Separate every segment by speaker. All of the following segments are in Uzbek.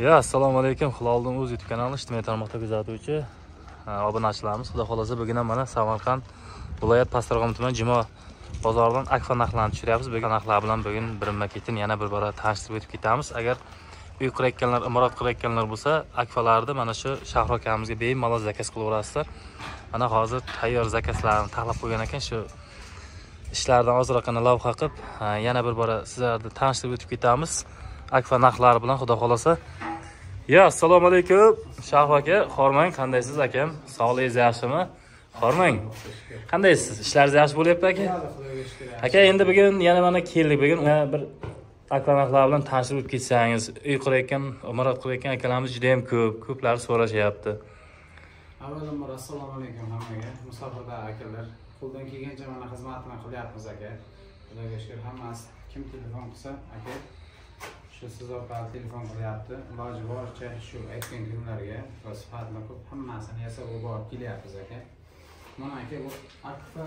Speaker 1: Ya assalomu alaykum. Hilolning o'z youtube kanali ijtimoiy tarmoqda kuzatuvchi e, obunachilarimiz. Xudo xohlasa bugun ham mana samarqand viloyat pastdarg'om tuman jimo bozoridan akfa narxlarini tushiryapmiz bugun narxlar bilan bugun birinma ketin yana bir bora tanishtirib o'tib ketamiz. Agar uy qurayotganlar imorat qurayotganlar bo'lsa akfalarni mana shu shahro akamizga bemalol zakaz qilaverasizlar. Mana hozir tayyor zakazlarni taxlab qo'ygan ekan shu ishlardan ozroqgina lavha qilib e, yana bir bora sizlarni tanishtirib o'tib ketamiz. Akfa narxlari bilan xudo xohlasa. Yo assalomu alaykum. Shahro aka hormang qandaysiz akam? Sog'lig'ingiz yaxshimi? Hormang qandaysiz? Ishlaringiz yaxshi bo'lyapti aka? Aka endi bugun yana mana keldik. Bugun bir akfa narxlari bilan tanishtirib o'tib ketsangiz uy qurayotgan imorat qurayotgan akalarimiz juda yam ko'p ko'plari so'rashyapti.
Speaker 2: Avvalambor assalomu alaykum hammaga. Musofirda akalar qo'ldan kelgancha mana xizmatini qilyapmiz aka. Xudoga shukur hammasi kim telefon qilsa aka? Shu siz orqali telefon qilyapti. Iloji boricha shu aytgan kunlarga va sifatli qilib hammasini yasab yuborib kelyapmiz aka. Mana aka bu akfa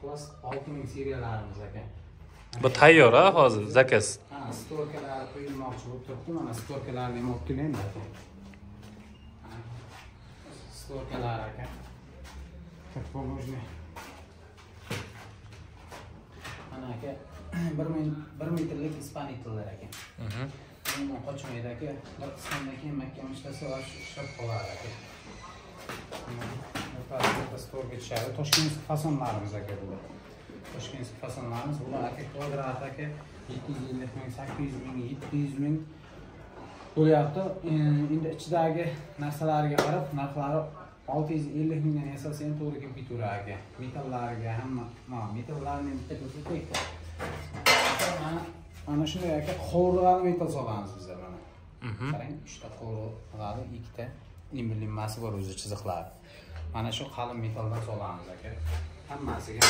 Speaker 2: plus olti ming seriyalarimiz aka.
Speaker 1: Bu tayyor a hozir zakaz.
Speaker 2: Ha storkalari qo'yilmoqchi bo'lib turibdi. Mana storkalarni ham olib kelaymi storkalar aka. Как положено mana aka bir metrlik ispaniy tillar aka umuman qochmaydi aka bir qismdan keyin mahkam ishlasa va shu ishlab qoladi aka storga tushadi. Toshkentskiy fasonlarimiz aka bular toshkentskiy fasonlarimiz bular aka kvadrat aka yetti yuz ellik ming sakkiz yuz ming yetti yuz ming bo'lyapti. Endi ichidagi narsalariga qarab narxlari olti yuz ellik mingdan ham to'g'ri aka. Metallariga hamma metallarni bitta ko'rsataylik mana shunday aka qovurg'ali metal solamiz bizlar mana. Qarang uchta qovurg'ali ikkita limlimasi bor o'zi chiziqlari mana shu qalin metaldan solamiz aka. Hammasiga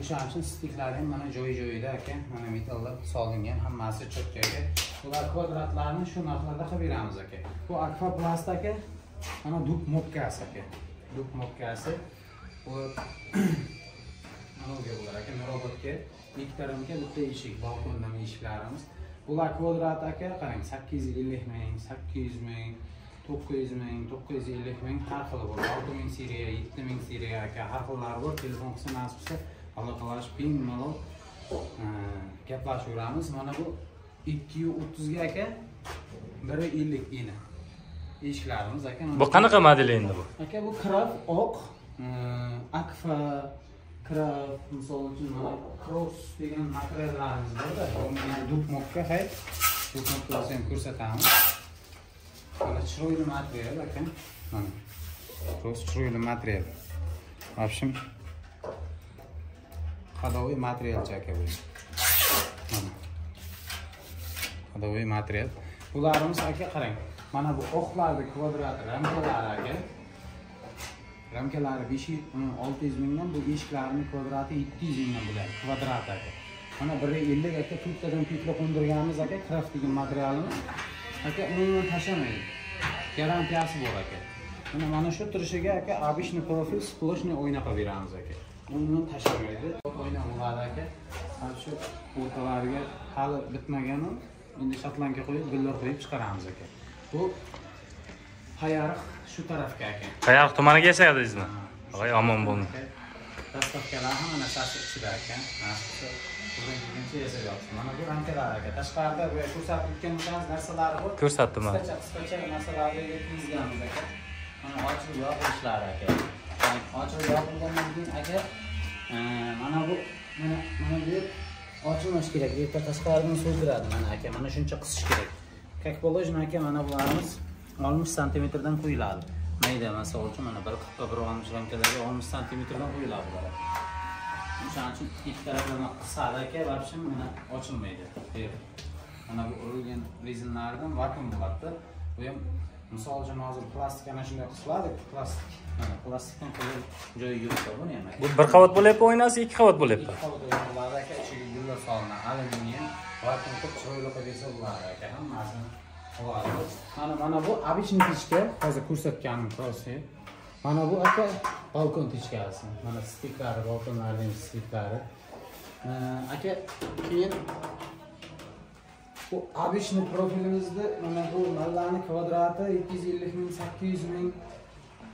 Speaker 2: o'shaning uchun stiklari ham mana joy joyida aka. Mana metallar solingan hammasi cho'tkaga bular kvadratlarni shu narxlarda qilib beramiz aka. Bu akfa plast aka mana duk mokkasi aka. Duk mokkasi. Bu anavga bo'lar aka mirobodga ikkita ramka bitta eshik balkondan eshiklarimiz. Bular kvadrat aka qarang sakkiz yuz ellik ming sakkiz yuz ming to'qqiz yuz ming to'qqiz yuz ellik ming har xili bor olti ming seriya yetti ming seriya aka har xillari bor. Telefon qilsa nasib qilsa aloqalashib bemalol gaplashaveramiz mana bu ikki yuz o'ttizga aka biri ellik eni eshiklarimiz aka
Speaker 1: bu qanaqa model endi bu?
Speaker 2: Aka bu kraf oq akfa krav misol uchun mana cross degan materiallarimiz borda duk mokka hay dukmokka ham ko'rsatamiz. Mana chiroyli material aka mana cross chiroyli material. В общем ходовой materialchi aka bu. Mana ходовой material. Bularimiz aka qarang mana bu oqlarni kvadrati ramkalari aka. Ramkalari besh olti yuz mingdan bu eshiklarni kvadrati yetti yuz mingdan bo'ladi kvadrat aka. Mana bir ellik aka turkiyadan petla qo'ndirganmiz aka kraft degan materialini aka umuman tashlamaydi garantiyasi bor aka. Mana mana shu turishiga aka обычный profil сплошный oyna qilib beramiz aka. Umuman tashlamaydi oyna bo'ladi aka. Mana shu o'rtalariga hali bitmagani endi shotlanka qo'yib gullar qo'yib chiqaramiz aka. Bu hayariq shu tarafga aka
Speaker 1: qayoq tumaniga yashadingizmi voy omon bo'ling
Speaker 2: dastavkalar ham mana sasi ichida aka qo'ldan kelgancha yasayapmiz mana bu ramkalar aka tashqarida bu ko'rsatib o'tgan narsalar bor
Speaker 1: ko'rsatdim man
Speaker 2: qisqacha qisqacha narsalarni yetkazganmiz aka mana ochib yopilishlari aka ochib yopilgandan keyin aka mana bu mana mana bu ochilmash kerak bu yerda tashqaridan so'zdiradi mana aka mana shuncha qisish kerak как положено aka mana bularimiz oltmish santimetrdan qo'yiladi mayda misol uchun mana bir qirqqa bir oltmish ramkalarga oltmish santimetrdan qo'yiladi bular o'shaning uchun ikki taraflama qisadi aka вообще mana ochilmaydi. Mana bu urilgan rezinlardan vakuum bo'ladida. Bu ham misol uchun hozir plastik ana shunday qisiladi plastik mana plastikdan qilib joyi yo'q buni ham
Speaker 1: bu bir qavat bo'lyapti oynasi ikki qavat bo'lyapti.
Speaker 2: Ikki qavat bo'ladi aka. Ichiga gullar solinadi alyuminium vakuum qilib chiroyli qilib bersa bo'ladi aka. Hammasini mana mana bu обычный pechka hozir ko'rsatganim krosse mana bu aka balkon pechkasi mana stiklari balkonlarning stiklari. Aka keyin bu обычный profilimizni mana bu mallani kvadrati yetti yuz ellik ming sakkiz yuz ming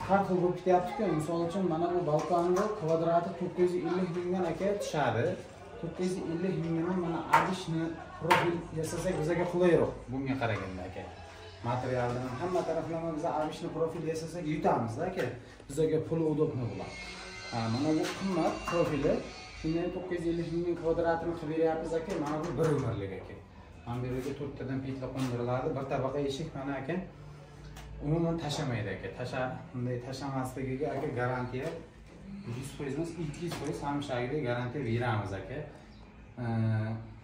Speaker 2: har xil bo'lib ketyaptiku. Misol uchun mana bu balkonni kvadrati to'qqiz yuz ellik mingdan aka tushadi. To'qqiz yuz ellik mingdan mana abishni profil yasasak bizaga qulayroq. Bunga qaraganda aka. Materialdan hamma taraflama biz abishni profil yasasak yutamizda aka. Bizaga puli удобно bo'ladi mana bu qimmat profili. Shundan to'qqiz yuz ellik ming kvadratini qilib beryapmiz aka. Mana bu bir umrlik aka. Mana bu yerga to'rttadan petla qo'ndiriladi. Bir tabaqa eshik mana aka. Umuman tashamaydi aka. Tasha bunday tashamasligiga aka garantiya yuz foiz emas ikki yuz foiz hamshagidek garantiya beramiz aka.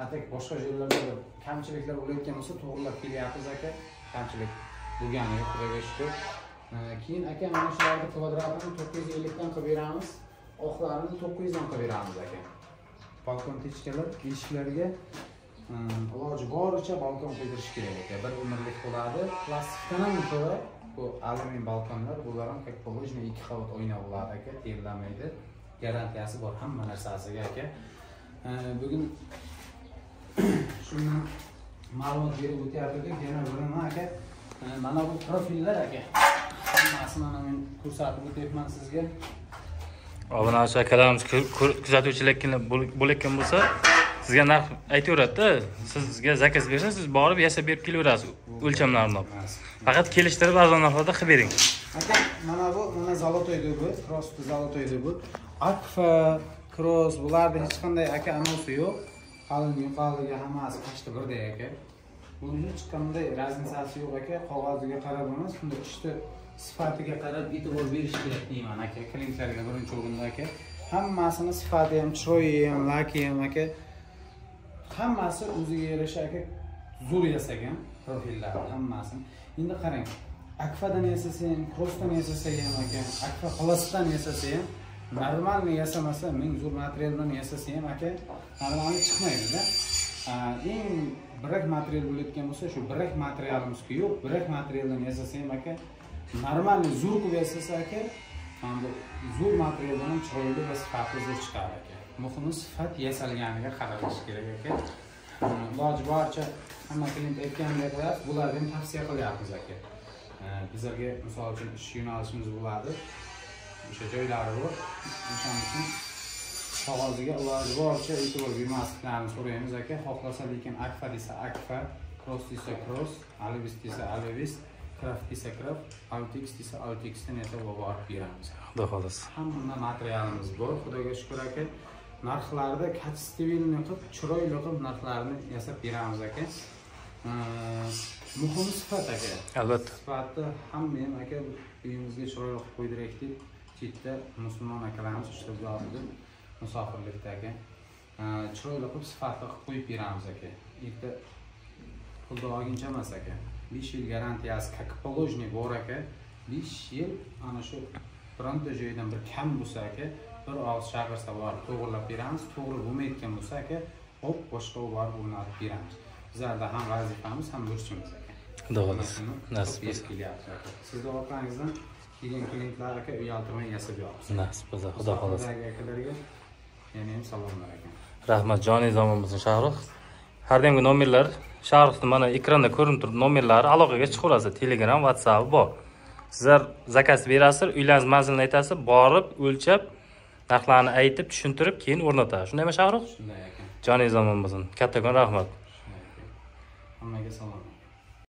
Speaker 2: Atak boshqa joylarda bir kamchiliklar bo'layotgan bo'lsa to'g'irlab kelyapmiz aka. Kamchilik bo'lgani yo'q xudoga shukur keyin aka mana shularni kvadratini to'qqiz yuz ellikdan qilib beramiz. Oqlarini to'qqiz yuzdan qilib beramiz aka. Balkon techkalar eshiklarga iloji boricha balkon qo'ydirish kerak aka. Bir umrlik bo'ladi. Plastikdan ham ko'ra bu alyumin balkonlar bular ham как положено ikki qavat oyna bo'ladi aka terlamaydi. Garantiyasi bor hamma narsasiga aka. Bugun shundan ma'lumot berib o'tyaptik yana bir nima aka e, mana bu profillar aka. Hammasini mana men ko'rsatib o'tyapman sizga.
Speaker 1: Obunachi akalarimiz kuzatuvchilar bo'layotgan bo'lsa sizga narx aytaveradida sizga zakaz bersa siz borib yasab berib kelaverasiz o'lchamlarini olib faqat kelishtirib arzon narxlarda qilib bering.
Speaker 2: Aka mana bu mana золотой dubi просто золотой dubi akfa cross bularni hech qanday aka anosi yo'q. Qalin yuqaligi hammasi qashti birdek aka. Buni hech qanday razницasi yo'q aka. Qog'oziga qarab emas bunda ishni sifatiga qarab e'tibor berish kerak deyman aka. Klientlarga birinchi o'rinda aka. Hammasini sifati ham chiroyi ham laki ham aka. Hammasi o'ziga yarasha zo'r yasagan profillarni hammasini endi qarang akfadan yasasa ham crossdan yasasa ham aka akfa plastikdan yasasa ham normalniy yasamasa ming zo'r materialdan yasasa ham aka normalniy chiqmaydida. Eng birak material bo'layotgan bo'lsa shu birak materialimizku yo'q birak materialdan yasasa ham aka normalniy zo'r qilib yasasa aka bu zo'r materialdan ham chiroyli va sifatli zo'r chiqadi aka. Muhimi sifat yasalganiga qaralishi kerak aka. Iloji boricha hamma klient aytgandek bularni ham tavsiya qilyapmiz aka. Bizlarga misol uchun ish yo'nalishimiz bo'ladi. O'sha joylari bor. O'shaning uchun qog'oziga iloji boricha e'tibor bermasliklarini so'raymiz aka. Xohlasa lekin akfa desa akfa cross desa cross alivis desa alivis kraft desa kraft altix desa altixdan yasab olib borib beramiz.
Speaker 1: Xudo xohlasa.
Speaker 2: Hamma materialimiz bor xudoga shukur aka narxlarni качественный qilib chiroyli qilib narxlarini yasab beramiz aka. Muhimi sifat aka.
Speaker 1: Albatta.
Speaker 2: Sifatni ham aka uyimizga chiroyli qilib qo'ydirak deb chetda musulmon akalarimiz ishlab yotibdi musofirlikda aka. Chiroyli qilib sifatli qilib qo'yib beramiz aka. Erta pulni olguncha emas aka. Besh yil garantiyasi как положенный bor aka. Besh yil ana shu bironta joydan bir kam bo'lsa aka bir og'iz chaqirsa borib to'g'irlab beramiz. To'g'ri bo'lmayotgan bo'lsa aka hop boshqa borib o'rnatib beramiz. Bizlarda ham vazifamiz ham burchimiz aka.
Speaker 1: Xudo xohlasa nasib bo'lsa.
Speaker 2: kelyapmiz aka. Sizni orqangizdan kelgan klientlar aka uyaltirmay yasab yoqmiz
Speaker 1: nasib bo'lsa xudo xohlasa.
Speaker 2: Akalarga yana ham salomlar aka.
Speaker 1: Rahmat joningiz zamon bo'lsin shahrux har doimgi nomerlar shahrixni mana ekranda ko'rinib turibdi nomerlari aloqaga chiqaverasiz. Telegram whatsappi bor. Sizlar zakaz berasizlar uylaringiz manzilini aytasiz borib o'lchab narxlarni aytib tushuntirib keyin o'rnatadi. Shundaymi shahrux
Speaker 2: shunday aka
Speaker 1: joningiz zamon bo'lsin. Kattakon rahmat.
Speaker 2: Hammaga salom